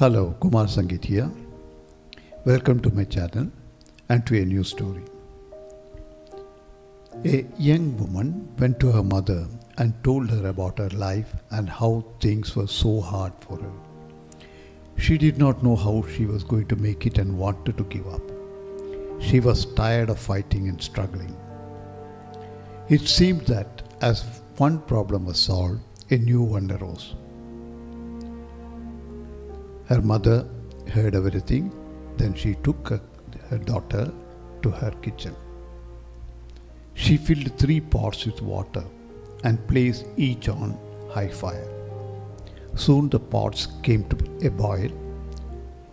Hello, Kumar Sangeeth here. Welcome to my channel and to a new story. A young woman went to her mother and told her about her life and how things were so hard for her. She did not know how she was going to make it and wanted to give up. She was tired of fighting and struggling. It seemed that as one problem was solved, a new one arose. Her mother heard everything, then she took her, daughter to her kitchen. She filled three pots with water and placed each on high fire. Soon the pots came to a boil.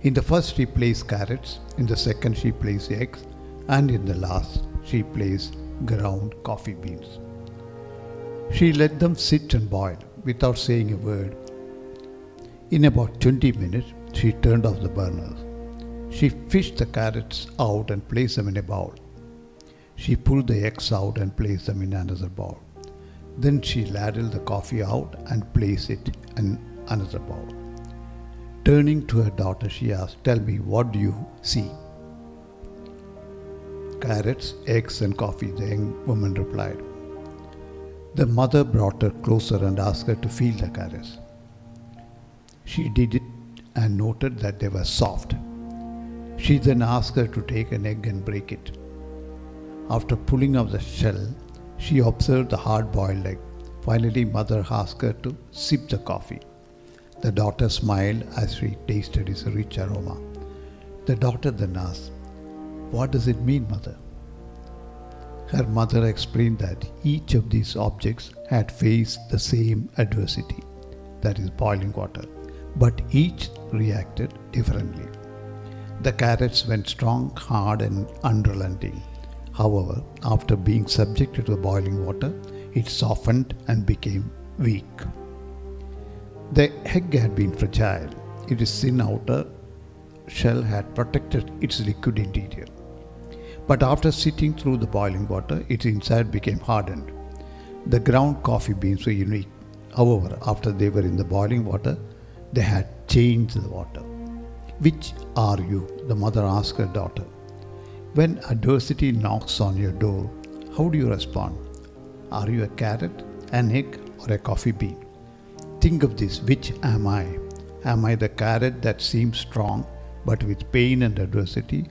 In the first, she placed carrots, in the second, she placed eggs, and in the last, she placed ground coffee beans. She let them sit and boil without saying a word. In about 20 minutes, she turned off the burners. She fished the carrots out and placed them in a bowl. She pulled the eggs out and placed them in another bowl. Then she ladled the coffee out and placed it in another bowl. Turning to her daughter, she asked, Tell me, what do you see? Carrots, eggs, and coffee, the young woman replied. The mother brought her closer and asked her to feel the carrots. She did it and noted that they were soft. She then asked her to take an egg and break it. After pulling out the shell, she observed the hard boiled egg. Finally, mother asked her to sip the coffee. The daughter smiled as she tasted its rich aroma. The daughter then asked, What does it mean, mother? Her mother explained that each of these objects had faced the same adversity, that is, boiling water, but each reacted differently. The carrots went strong, hard, and unrelenting. However, after being subjected to the boiling water, it softened and became weak. The egg had been fragile. Its thin outer shell had protected its liquid interior. But after sitting through the boiling water, its inside became hardened. The ground coffee beans were unique. However, after they were in the boiling water, they had changed the water. Which are you? The mother asked her daughter. When adversity knocks on your door, how do you respond? Are you a carrot, an egg, or a coffee bean? Think of this which am I? Am I the carrot that seems strong, but with pain and adversity,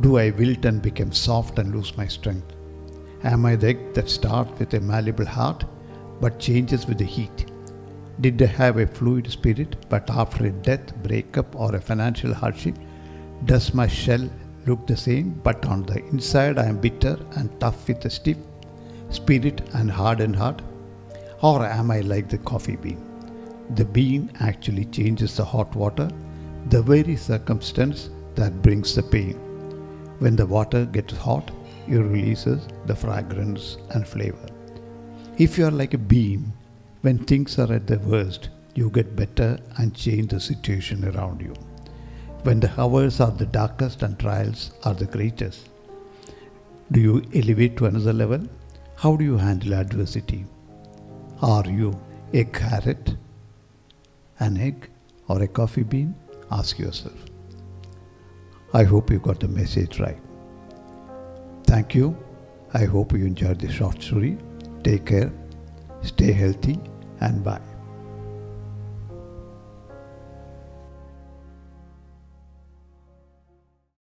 do I wilt and become soft and lose my strength? Am I the egg that starts with a malleable heart, but changes with the heat? Did I have a fluid spirit, but after a death, breakup, or a financial hardship, does my shell look the same, but on the inside I am bitter and tough with a stiff spirit and hardened heart? Or am I like the coffee bean? The bean actually changes the hot water, the very circumstance that brings the pain. When the water gets hot, it releases the fragrance and flavor. If you are like a bean, when things are at their worst, you get better and change the situation around you. When the hours are the darkest and trials are the greatest, do you elevate to another level? How do you handle adversity? Are you a carrot, an egg, or a coffee bean? Ask yourself. I hope you got the message right. Thank you. I hope you enjoyed the short story. Take care, stay healthy, and bye.